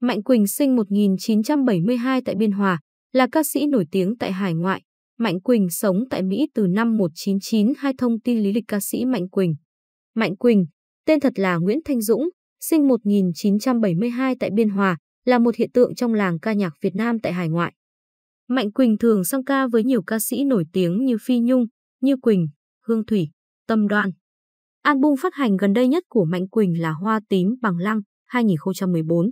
Mạnh Quỳnh sinh 1972 tại Biên Hòa, là ca sĩ nổi tiếng tại hải ngoại. Mạnh Quỳnh sống tại Mỹ từ năm 1992 thông tin lý lịch ca sĩ Mạnh Quỳnh. Mạnh Quỳnh, tên thật là Nguyễn Thanh Dũng, sinh 1972 tại Biên Hòa, là một hiện tượng trong làng ca nhạc Việt Nam tại hải ngoại. Mạnh Quỳnh thường song ca với nhiều ca sĩ nổi tiếng như Phi Nhung, Như Quỳnh, Hương Thủy, Tâm Đoan. Album phát hành gần đây nhất của Mạnh Quỳnh là Hoa Tím Bằng Lăng 2014.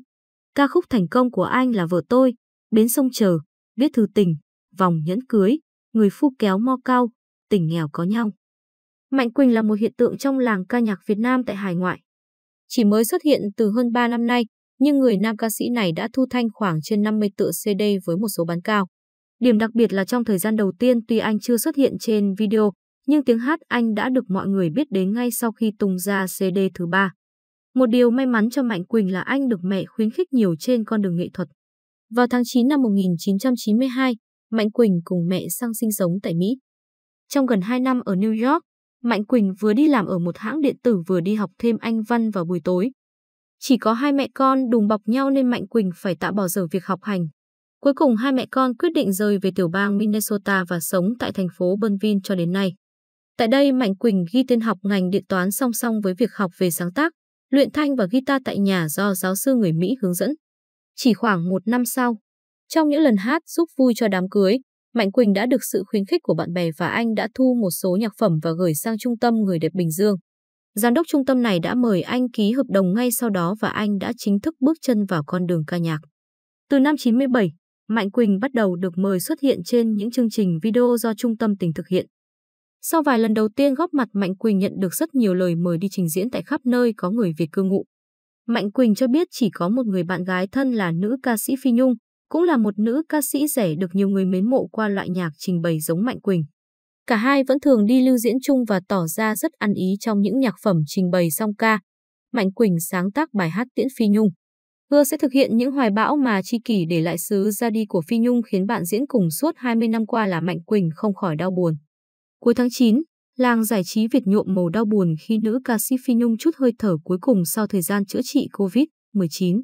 Ca khúc thành công của anh là Vợ Tôi, Bến Sông Chờ, Viết Thư Tình, Vòng Nhẫn Cưới, Người Phu Kéo Mo Cao, Tình Nghèo Có Nhau. Mạnh Quỳnh là một hiện tượng trong làng ca nhạc Việt Nam tại hải ngoại. Chỉ mới xuất hiện từ hơn 3 năm nay, nhưng người nam ca sĩ này đã thu thanh khoảng trên 50 tựa CD với một số bán cao. Điểm đặc biệt là trong thời gian đầu tiên tuy anh chưa xuất hiện trên video, nhưng tiếng hát anh đã được mọi người biết đến ngay sau khi tung ra CD thứ ba. Một điều may mắn cho Mạnh Quỳnh là anh được mẹ khuyến khích nhiều trên con đường nghệ thuật. Vào tháng 9 năm 1992, Mạnh Quỳnh cùng mẹ sang sinh sống tại Mỹ. Trong gần 2 năm ở New York, Mạnh Quỳnh vừa đi làm ở một hãng điện tử vừa đi học thêm Anh văn vào buổi tối. Chỉ có hai mẹ con đùng bọc nhau nên Mạnh Quỳnh phải tạm bỏ dở việc học hành. Cuối cùng hai mẹ con quyết định rời về tiểu bang Minnesota và sống tại thành phố Bonneville cho đến nay. Tại đây Mạnh Quỳnh ghi tên học ngành điện toán song song với việc học về sáng tác, luyện thanh và guitar tại nhà do giáo sư người Mỹ hướng dẫn. Chỉ khoảng một năm sau, trong những lần hát giúp vui cho đám cưới, Mạnh Quỳnh đã được sự khuyến khích của bạn bè và anh đã thu một số nhạc phẩm và gửi sang trung tâm người đẹp Bình Dương. Giám đốc trung tâm này đã mời anh ký hợp đồng ngay sau đó và anh đã chính thức bước chân vào con đường ca nhạc. Từ năm 97, Mạnh Quỳnh bắt đầu được mời xuất hiện trên những chương trình video do trung tâm tỉnh thực hiện. Sau vài lần đầu tiên góp mặt Mạnh Quỳnh nhận được rất nhiều lời mời đi trình diễn tại khắp nơi có người Việt cư ngụ. Mạnh Quỳnh cho biết chỉ có một người bạn gái thân là nữ ca sĩ Phi Nhung, cũng là một nữ ca sĩ rẻ được nhiều người mến mộ qua loại nhạc trình bày giống Mạnh Quỳnh. Cả hai vẫn thường đi lưu diễn chung và tỏ ra rất ăn ý trong những nhạc phẩm trình bày song ca. Mạnh Quỳnh sáng tác bài hát Tiễn Phi Nhung. Hứa sẽ thực hiện những hoài bão mà Chi Kỷ để lại sứ ra đi của Phi Nhung khiến bạn diễn cùng suốt 20 năm qua là Mạnh Quỳnh không khỏi đau buồn. Cuối tháng 9, làng giải trí Việt nhuộm màu đau buồn khi nữ ca sĩ Phi Nhung chút hơi thở cuối cùng sau thời gian chữa trị COVID-19.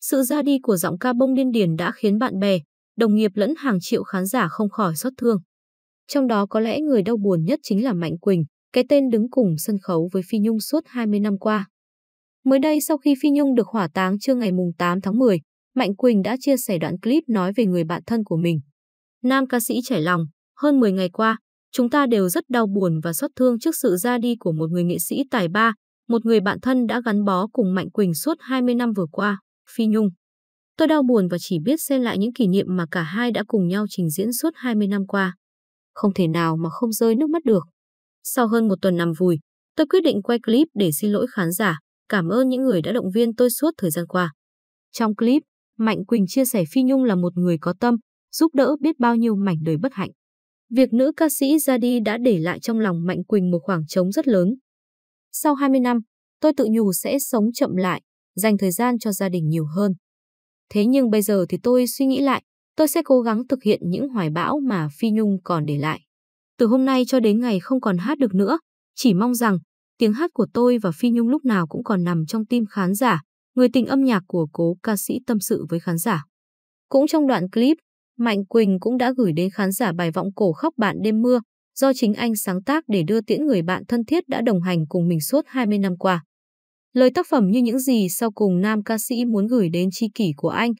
Sự ra đi của giọng ca bông điên điển đã khiến bạn bè, đồng nghiệp lẫn hàng triệu khán giả không khỏi xót thương. Trong đó có lẽ người đau buồn nhất chính là Mạnh Quỳnh, cái tên đứng cùng sân khấu với Phi Nhung suốt 20 năm qua. Mới đây sau khi Phi Nhung được hỏa táng trưa ngày 8 tháng 10, Mạnh Quỳnh đã chia sẻ đoạn clip nói về người bạn thân của mình. Nam ca sĩ trải lòng, hơn 10 ngày qua, chúng ta đều rất đau buồn và xót thương trước sự ra đi của một người nghệ sĩ tài ba, một người bạn thân đã gắn bó cùng Mạnh Quỳnh suốt 20 năm vừa qua, Phi Nhung. Tôi đau buồn và chỉ biết xem lại những kỷ niệm mà cả hai đã cùng nhau trình diễn suốt 20 năm qua. Không thể nào mà không rơi nước mắt được. Sau hơn một tuần nằm vùi, tôi quyết định quay clip để xin lỗi khán giả, cảm ơn những người đã động viên tôi suốt thời gian qua. Trong clip, Mạnh Quỳnh chia sẻ Phi Nhung là một người có tâm, giúp đỡ biết bao nhiêu mảnh đời bất hạnh. Việc nữ ca sĩ ra đi đã để lại trong lòng Mạnh Quỳnh một khoảng trống rất lớn. Sau 20 năm, tôi tự nhủ sẽ sống chậm lại, dành thời gian cho gia đình nhiều hơn. Thế nhưng bây giờ thì tôi suy nghĩ lại, tôi sẽ cố gắng thực hiện những hoài bão mà Phi Nhung còn để lại. Từ hôm nay cho đến ngày không còn hát được nữa, chỉ mong rằng tiếng hát của tôi và Phi Nhung lúc nào cũng còn nằm trong tim khán giả, người tình âm nhạc của cố ca sĩ tâm sự với khán giả. Cũng trong đoạn clip, Mạnh Quỳnh cũng đã gửi đến khán giả bài vọng cổ khóc bạn đêm mưa, do chính anh sáng tác để đưa tiễn người bạn thân thiết đã đồng hành cùng mình suốt 20 năm qua. Lời tác phẩm như những gì sau cùng nam ca sĩ muốn gửi đến tri kỷ của anh,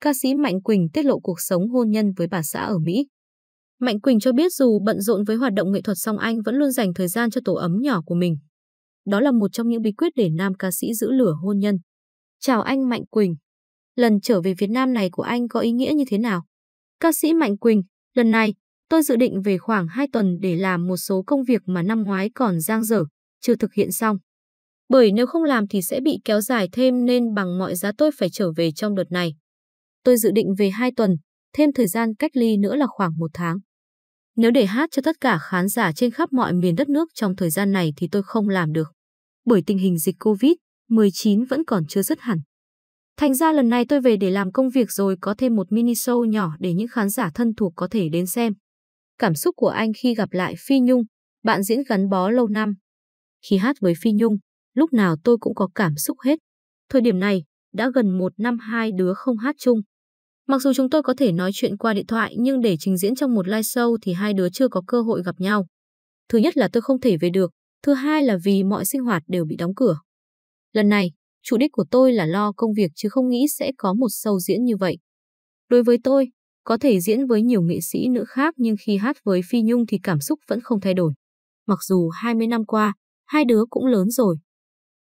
ca sĩ Mạnh Quỳnh tiết lộ cuộc sống hôn nhân với bà xã ở Mỹ. Mạnh Quỳnh cho biết dù bận rộn với hoạt động nghệ thuật song anh vẫn luôn dành thời gian cho tổ ấm nhỏ của mình. Đó là một trong những bí quyết để nam ca sĩ giữ lửa hôn nhân. Chào anh Mạnh Quỳnh. Lần trở về Việt Nam này của anh có ý nghĩa như thế nào? Ca sĩ Mạnh Quỳnh, lần này, tôi dự định về khoảng 2 tuần để làm một số công việc mà năm ngoái còn giang dở, chưa thực hiện xong. Bởi nếu không làm thì sẽ bị kéo dài thêm nên bằng mọi giá tôi phải trở về trong đợt này. Tôi dự định về 2 tuần, thêm thời gian cách ly nữa là khoảng một tháng. Nếu để hát cho tất cả khán giả trên khắp mọi miền đất nước trong thời gian này thì tôi không làm được. Bởi tình hình dịch Covid-19 vẫn còn chưa dứt hẳn. Thành ra lần này tôi về để làm công việc rồi có thêm một mini show nhỏ để những khán giả thân thuộc có thể đến xem. Cảm xúc của anh khi gặp lại Phi Nhung, bạn diễn gắn bó lâu năm. Khi hát với Phi Nhung, lúc nào tôi cũng có cảm xúc hết. Thời điểm này, đã gần một năm hai đứa không hát chung. Mặc dù chúng tôi có thể nói chuyện qua điện thoại nhưng để trình diễn trong một live show thì hai đứa chưa có cơ hội gặp nhau. Thứ nhất là tôi không thể về được, thứ hai là vì mọi sinh hoạt đều bị đóng cửa. Lần này, chủ đích của tôi là lo công việc chứ không nghĩ sẽ có một sâu diễn như vậy. Đối với tôi, có thể diễn với nhiều nghệ sĩ nữ khác nhưng khi hát với Phi Nhung thì cảm xúc vẫn không thay đổi. Mặc dù 20 năm qua, hai đứa cũng lớn rồi.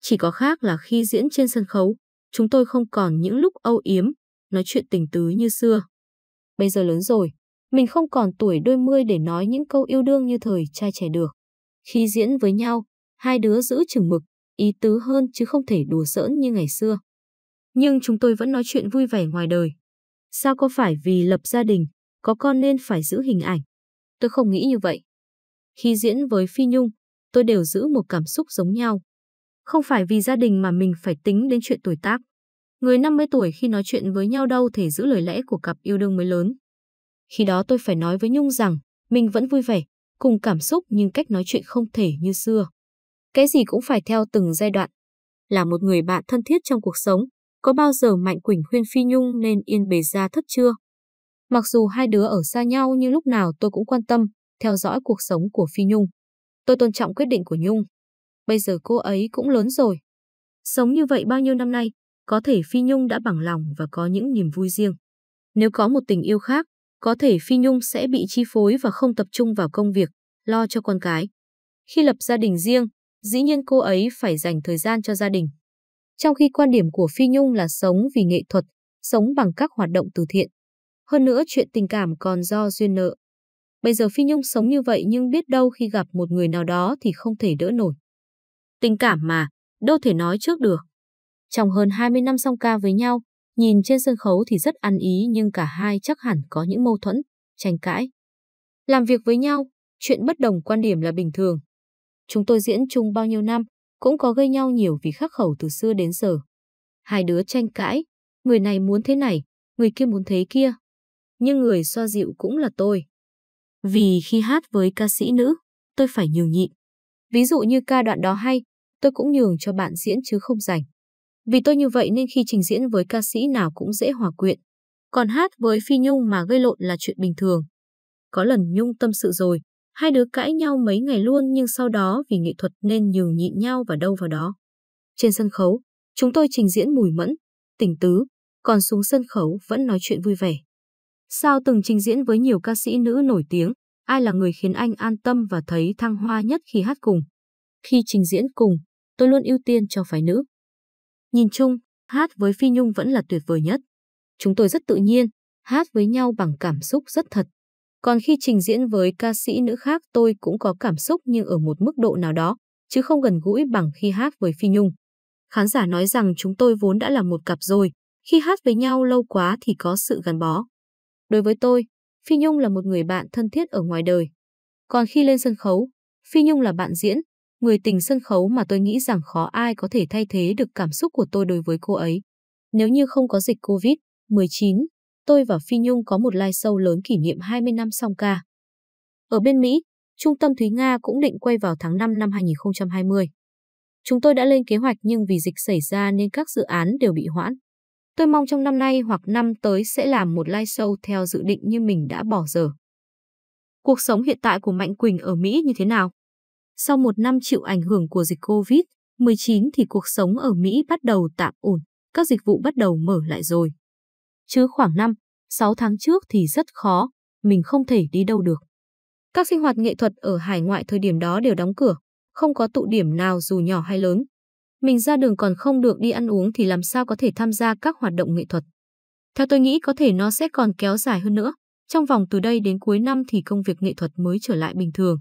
Chỉ có khác là khi diễn trên sân khấu, chúng tôi không còn những lúc âu yếm, nói chuyện tình tứ như xưa. Bây giờ lớn rồi, mình không còn tuổi đôi mươi để nói những câu yêu đương như thời trai trẻ được. Khi diễn với nhau, hai đứa giữ chừng mực, ý tứ hơn chứ không thể đùa giỡn như ngày xưa. Nhưng chúng tôi vẫn nói chuyện vui vẻ ngoài đời. Sao có phải vì lập gia đình, có con nên phải giữ hình ảnh? Tôi không nghĩ như vậy. Khi diễn với Phi Nhung, tôi đều giữ một cảm xúc giống nhau. Không phải vì gia đình mà mình phải tính đến chuyện tuổi tác. Người 50 tuổi khi nói chuyện với nhau đâu thể giữ lời lẽ của cặp yêu đương mới lớn. Khi đó tôi phải nói với Nhung rằng mình vẫn vui vẻ, cùng cảm xúc nhưng cách nói chuyện không thể như xưa. Cái gì cũng phải theo từng giai đoạn. Là một người bạn thân thiết trong cuộc sống, có bao giờ Mạnh Quỳnh khuyên Phi Nhung nên yên bề ra thất chưa? Mặc dù hai đứa ở xa nhau nhưng lúc nào tôi cũng quan tâm, theo dõi cuộc sống của Phi Nhung. Tôi tôn trọng quyết định của Nhung. Bây giờ cô ấy cũng lớn rồi. Sống như vậy bao nhiêu năm nay, có thể Phi Nhung đã bằng lòng và có những niềm vui riêng. Nếu có một tình yêu khác, có thể Phi Nhung sẽ bị chi phối và không tập trung vào công việc, lo cho con cái. Khi lập gia đình riêng, dĩ nhiên cô ấy phải dành thời gian cho gia đình. Trong khi quan điểm của Phi Nhung là sống vì nghệ thuật, sống bằng các hoạt động từ thiện. Hơn nữa chuyện tình cảm còn do duyên nợ. Bây giờ Phi Nhung sống như vậy nhưng biết đâu khi gặp một người nào đó thì không thể đỡ nổi. Tình cảm mà, đâu thể nói trước được. Trong hơn 20 năm song ca với nhau, nhìn trên sân khấu thì rất ăn ý nhưng cả hai chắc hẳn có những mâu thuẫn, tranh cãi. Làm việc với nhau, chuyện bất đồng quan điểm là bình thường. Chúng tôi diễn chung bao nhiêu năm, cũng có gây nhau nhiều vì khắc khẩu từ xưa đến giờ. Hai đứa tranh cãi, người này muốn thế này, người kia muốn thế kia. Nhưng người xoa dịu cũng là tôi. Vì khi hát với ca sĩ nữ, tôi phải nhường nhịn. Ví dụ như ca đoạn đó hay, tôi cũng nhường cho bạn diễn chứ không rảnh. Vì tôi như vậy nên khi trình diễn với ca sĩ nào cũng dễ hòa quyện. Còn hát với Phi Nhung mà gây lộn là chuyện bình thường. Có lần Nhung tâm sự rồi, hai đứa cãi nhau mấy ngày luôn nhưng sau đó vì nghệ thuật nên nhường nhịn nhau và đâu vào đó. Trên sân khấu, chúng tôi trình diễn mùi mẫn, tình tứ, còn xuống sân khấu vẫn nói chuyện vui vẻ. Sao từng trình diễn với nhiều ca sĩ nữ nổi tiếng, ai là người khiến anh an tâm và thấy thăng hoa nhất khi hát cùng? Khi trình diễn cùng, tôi luôn ưu tiên cho phái nữ. Nhìn chung, hát với Phi Nhung vẫn là tuyệt vời nhất. Chúng tôi rất tự nhiên, hát với nhau bằng cảm xúc rất thật. Còn khi trình diễn với ca sĩ nữ khác tôi cũng có cảm xúc nhưng ở một mức độ nào đó, chứ không gần gũi bằng khi hát với Phi Nhung. Khán giả nói rằng chúng tôi vốn đã là một cặp rồi, khi hát với nhau lâu quá thì có sự gắn bó. Đối với tôi, Phi Nhung là một người bạn thân thiết ở ngoài đời. Còn khi lên sân khấu, Phi Nhung là bạn diễn, người tình sân khấu mà tôi nghĩ rằng khó ai có thể thay thế được cảm xúc của tôi đối với cô ấy. Nếu như không có dịch Covid-19, tôi và Phi Nhung có một live show lớn kỷ niệm 20 năm song ca. Ở bên Mỹ, Trung tâm Thúy Nga cũng định quay vào tháng 5 năm 2020. Chúng tôi đã lên kế hoạch nhưng vì dịch xảy ra nên các dự án đều bị hoãn. Tôi mong trong năm nay hoặc năm tới sẽ làm một live show theo dự định như mình đã bỏ giờ. Cuộc sống hiện tại của Mạnh Quỳnh ở Mỹ như thế nào? Sau một năm chịu ảnh hưởng của dịch COVID-19 thì cuộc sống ở Mỹ bắt đầu tạm ổn, các dịch vụ bắt đầu mở lại rồi. Chứ khoảng năm, 6 tháng trước thì rất khó, mình không thể đi đâu được. Các sinh hoạt nghệ thuật ở hải ngoại thời điểm đó đều đóng cửa, không có tụ điểm nào dù nhỏ hay lớn. Mình ra đường còn không được đi ăn uống thì làm sao có thể tham gia các hoạt động nghệ thuật. Theo tôi nghĩ có thể nó sẽ còn kéo dài hơn nữa. Trong vòng từ đây đến cuối năm thì công việc nghệ thuật mới trở lại bình thường.